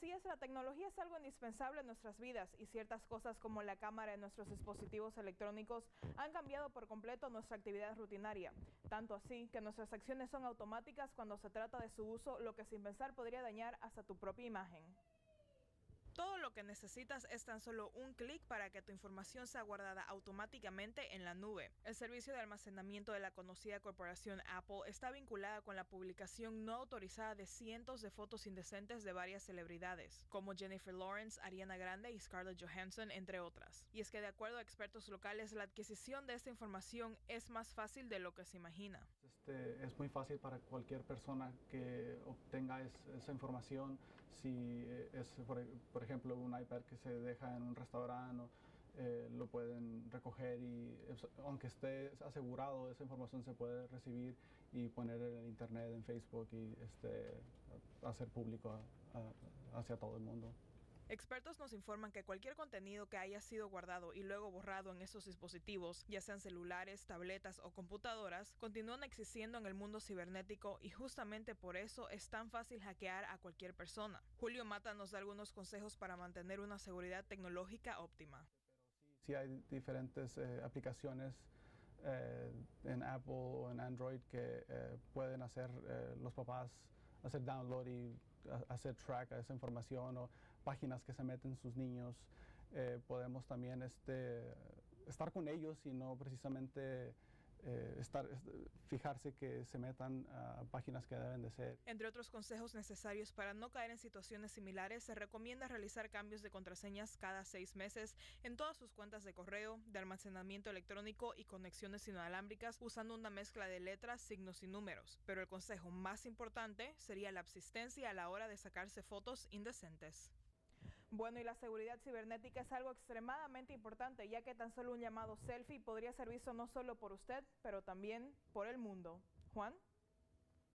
Así es, la tecnología es algo indispensable en nuestras vidas y ciertas cosas como la cámara en nuestros dispositivos electrónicos han cambiado por completo nuestra actividad rutinaria. Tanto así que nuestras acciones son automáticas cuando se trata de su uso, lo que sin pensar podría dañar hasta tu propia imagen. Lo que necesitas es tan solo un clic para que tu información sea guardada automáticamente en la nube. El servicio de almacenamiento de la conocida corporación Apple está vinculada con la publicación no autorizada de cientos de fotos indecentes de varias celebridades, como Jennifer Lawrence, Ariana Grande y Scarlett Johansson, entre otras. Y es que de acuerdo a expertos locales, la adquisición de esta información es más fácil de lo que se imagina. Este, es muy fácil para cualquier persona que obtenga esa información, si es por por ejemplo, un iPad que se deja en un restaurante, eh, lo pueden recoger y aunque esté asegurado, esa información se puede recibir y poner en el internet, en Facebook y este, hacer público hacia todo el mundo. Expertos nos informan que cualquier contenido que haya sido guardado y luego borrado en esos dispositivos, ya sean celulares, tabletas o computadoras, continúan existiendo en el mundo cibernético y justamente por eso es tan fácil hackear a cualquier persona. Julio Mata nos da algunos consejos para mantener una seguridad tecnológica óptima. Sí, hay diferentes eh, aplicaciones eh, en Apple o en Android que eh, pueden hacer los papás hacer download y hacer track a esa información o páginas que se meten sus niños. Eh, podemos también este, estar con ellos y no precisamente eh, estar, fijarse que se metan a páginas que deben de ser. Entre otros consejos necesarios para no caer en situaciones similares, se recomienda realizar cambios de contraseñas cada seis meses en todas sus cuentas de correo, de almacenamiento electrónico y conexiones inalámbricas usando una mezcla de letras, signos y números. Pero el consejo más importante sería la absistencia a la hora de sacarse fotos indecentes. Bueno, y la seguridad cibernética es algo extremadamente importante, ya que tan solo un llamado selfie podría ser visto no solo por usted, pero también por el mundo. Juan.